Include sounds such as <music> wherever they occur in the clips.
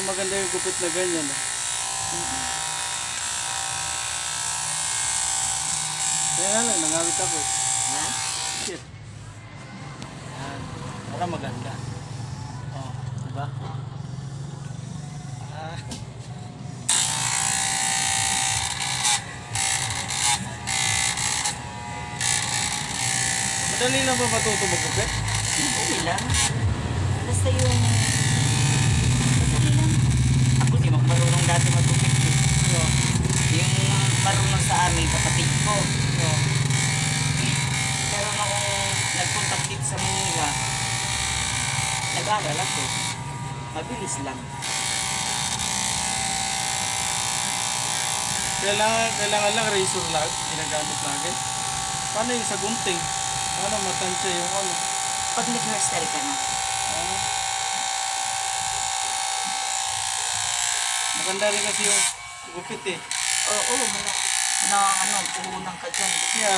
Pero maganda yung gupit na ganyan. ah. Kaya nga lang, nangawit ako. Ha? Shit. Yan. Para maganda. Oh, diba? Ah. Madali lang ba matuto magupit? Okay lang. Basta yung... Madali lang. Ako di mo marunong dati magupit. eh. Oo. Yung marunong sa amin, kapatid ko. Oo. Pero nung nagpunta ko dito sa Manila, ako. Mabilis lang. Kailangan, kailangan lang razor lang, ginagamit lagi. Paano yung sa gunting? Paano matansya yung ano? Pag nag-hairstyle ka na, Ah. Maganda rin kasi yung gupit eh. oo, oh, na, na ano, puhunan ka dyan. Kaya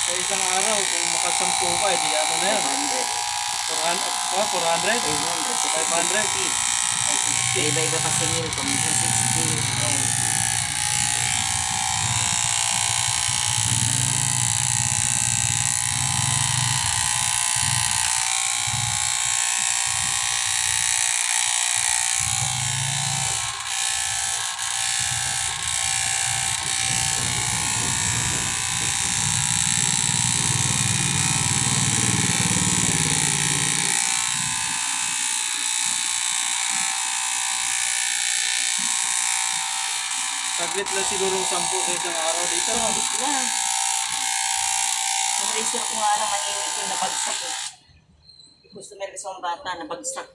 sa isang araw, kung makasampu ka, edi ano na yan? 400, oh, 400? 500? Iba-iba pa sa inyo, kung minsan 60. Saglit lang siguro 10 sa isang araw dito. Mabilis lang. Yung razor ko nga lang, mainit yung nabagsak eh. Customer kasi ang bata, nabagsak.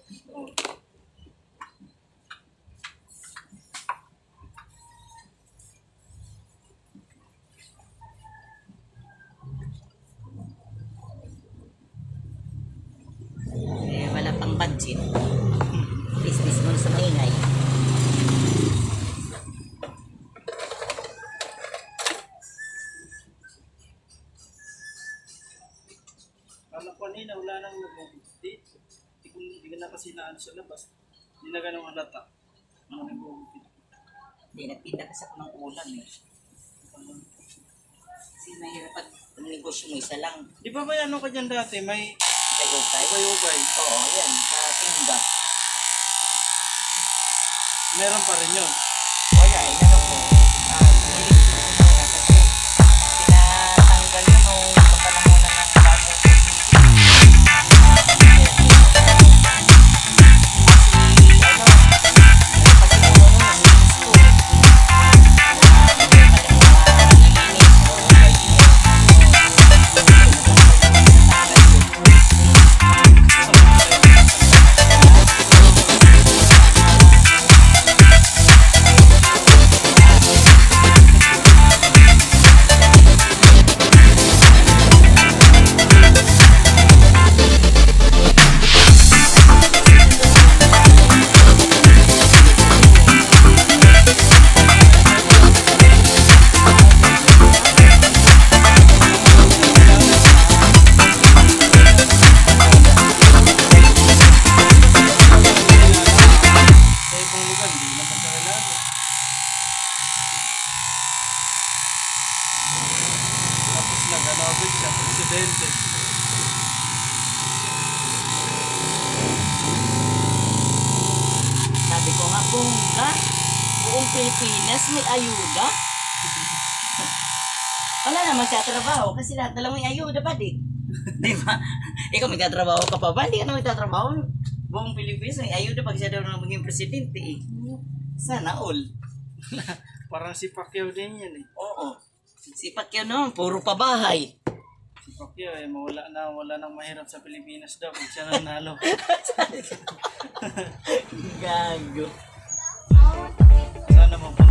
Alam ko kanina, wala nang nag-gupit. Hindi ko hindi na kasi naano sa labas. Hindi na ganun halata. Ano nag-gupit? Hindi, nagpinta kasi ako ng ulam eh. Kasi mahirap pag negosyo mo isa lang. Di ba ba ano ka dyan dati? May Tayo-tayo. ubay-ubay. Oo, yan. Sa tingga. Meron pa rin yun. Wala, inano ko. Ah, nilisin ko muna kasi tinatanggal yun nung bongga, buong Pilipinas may ayuda. Wala na magtatrabaho kasi lahat na lang may ayuda pa di. <laughs> Di ba? Ikaw magtatrabaho ka pa ba? Hindi ka na magtatrabaho. Buong Pilipinas may ayuda pag siya daw na maging presidente eh. Sana all. <laughs> Parang si Pacquiao din yan eh. Oo. Si Pacquiao naman, puro pabahay. Si Pacquiao eh, mawala na, wala nang mahirap sa Pilipinas daw. Pag siya nanalo. <laughs> Gago. Sana mapunta yung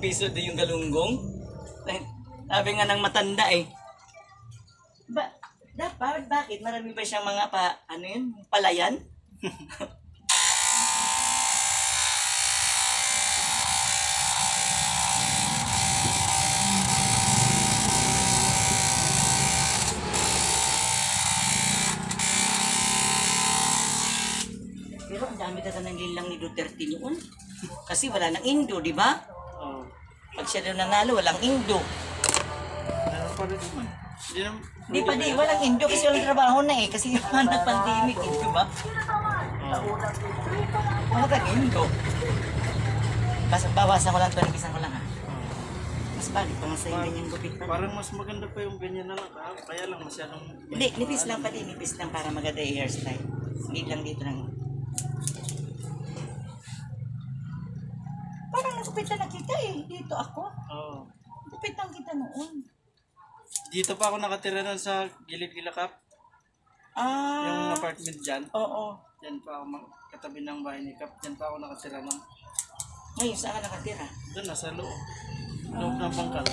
piso din yung galunggong. Eh, Sabi nga ng matanda eh. Ba, dapat, bakit? Marami ba siyang mga pa, ano yun, palayan? <laughs> Pero ang dami talaga ng lilang ni Duterte noon. Kasi wala nang Indo, di ba? Pag siya daw nanalo, walang Indo. Meron pa rin naman. Hindi naman. Di pa di, walang Indo kasi walang trabaho na eh. Kasi yung mga nag-pandemic, eh, di ba? Wala kang Indo. Basta bawasan ko lang ito, nagisan ko lang ha. Mas balik pa nga sa yung ganyang gupit pa. Parang mas maganda pa yung ganyan na lang. ah. Kaya lang masyadong... Hindi, nipis lang pati, nipis lang para maganda yung hairstyle. Hindi lang dito lang. Nagupitan na kita eh. Dito ako. Oo. Gupitan kita noon. Dito pa ako nakatira nun sa gilid-gilakap. Ah, Yung apartment dyan. oo. Yan pa ako katabi ng bahay ni Kap. Yan pa ako nakatira nun. Ngayon, saan ka nakatira? Doon, nasa loob. Loob ng bangkal.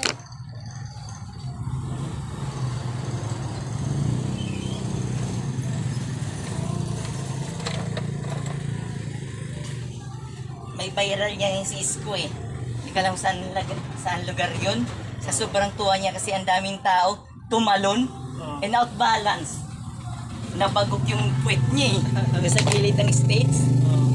May viral niya yung si Isko eh. Hindi ka lang saan, lag- saan lugar yun. Sa sobrang tuwa niya kasi ang daming tao tumalon Oo. and out balance. Nabagok yung puwet niya eh. <laughs> sa gilid ng stage. Oo.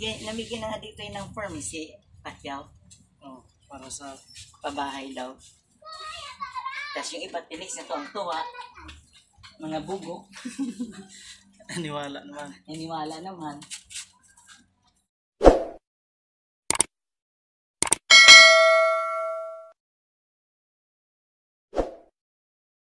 Namigay, namigay na nga dito yun ng form eh, si Pacquiao. Oo. Para sa... Pabahay daw. Tapos yung iba tinis na tuwang-tuwa. Mga bugo. <laughs> Niwala naman. Naniwala naman.